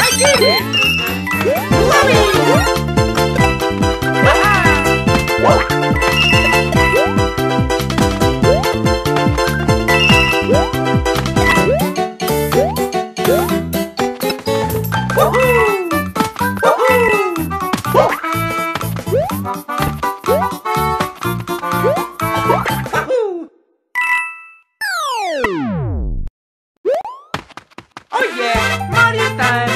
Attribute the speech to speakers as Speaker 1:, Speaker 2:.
Speaker 1: I did it! Oye, Maritán.